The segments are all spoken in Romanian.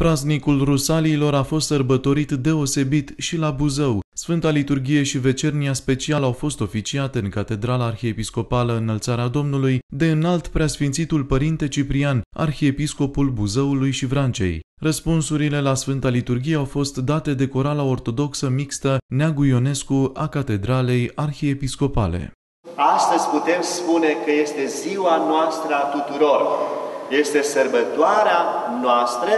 Praznicul Rusaliilor a fost sărbătorit deosebit și la Buzău. Sfânta Liturghie și Vecernia special au fost oficiate în Catedrala Arhiepiscopală Înălțarea Domnului de înalt preasfințitul Părinte Ciprian, Arhiepiscopul Buzăului și Vrancei. Răspunsurile la Sfânta Liturghie au fost date de corala ortodoxă mixtă Neagu Ionescu a Catedralei Arhiepiscopale. Astăzi putem spune că este ziua noastră a tuturor. Este sărbătoarea noastră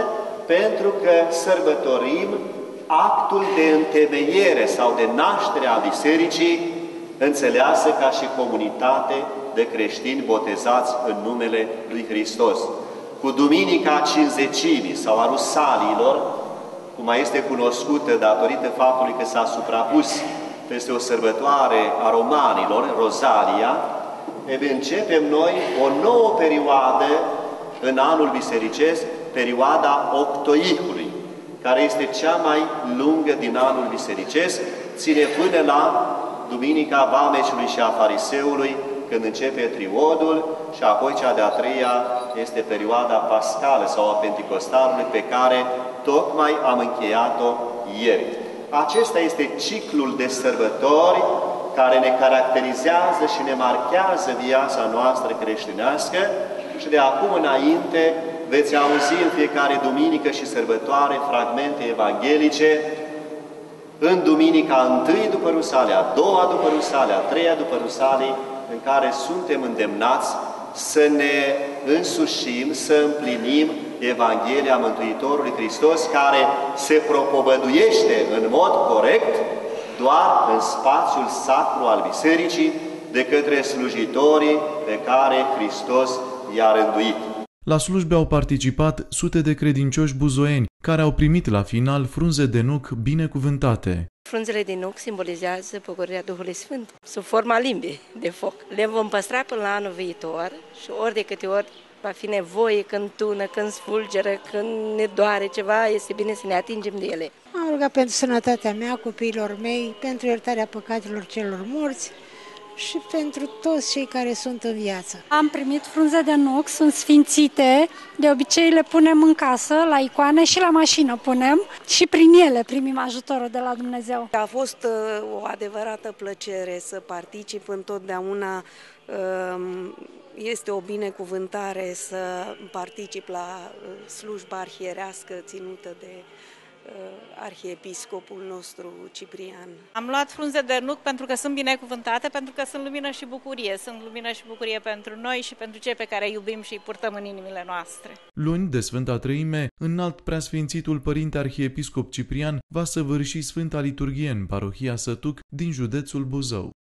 pentru că sărbătorim actul de întemeiere sau de naștere a Bisericii, înțeleasă ca și comunitate de creștini botezați în numele Lui Hristos. Cu Duminica Cinzecimii sau a Rusaliilor, cum mai este cunoscută datorită faptului că s-a suprapus peste o sărbătoare a romanilor, Rosalia, începem noi o nouă perioadă în anul bisericesc, perioada octoicului, care este cea mai lungă din anul bisericesc, ține până la Duminica Vameciului și a Fariseului, când începe triodul și apoi cea de-a treia este perioada pascală sau a Pentecostalului pe care tocmai am încheiat-o ieri. Acesta este ciclul de sărbători care ne caracterizează și ne marchează viața noastră creștinească și de acum înainte veți auzi în fiecare duminică și sărbătoare fragmente evanghelice în duminica întâi după Rusalea, a doua după Rusalea, a treia după Rusalii, în care suntem îndemnați să ne însușim, să împlinim Evanghelia Mântuitorului Hristos, care se propovăduiește în mod corect doar în spațiul sacru al Bisericii, de către slujitorii pe care Hristos i-a rânduit. La slujbe au participat sute de credincioși buzoeni, care au primit la final frunze de nuc binecuvântate. Frunzele de nuc simbolizează pogorârea Duhului Sfânt, sub forma limbii de foc. Le vom păstra până la anul viitor și ori de câte ori va fi nevoie când tună, când sfulgeră, când ne doare ceva, este bine să ne atingem de ele. Am rugat pentru sănătatea mea, copiilor mei, pentru iertarea păcatelor celor morți, și pentru toți cei care sunt în viață. Am primit frunze de nuc, sunt sfințite, de obicei le punem în casă, la icoane și la mașină punem și prin ele primim ajutorul de la Dumnezeu. A fost uh, o adevărată plăcere să particip întotdeauna um, este o binecuvântare să particip la uh, slujba arhierească ținută de Uh, arhiepiscopul nostru Ciprian. Am luat frunze de nuc pentru că sunt binecuvântate, pentru că sunt lumină și bucurie. Sunt lumină și bucurie pentru noi și pentru cei pe care îi iubim și îi purtăm în inimile noastre. Luni de Sfânta Treime, înalt preasfințitul Părinte Arhiepiscop Ciprian va săvârși Sfânta Liturghie în parohia Sătuc din județul Buzău.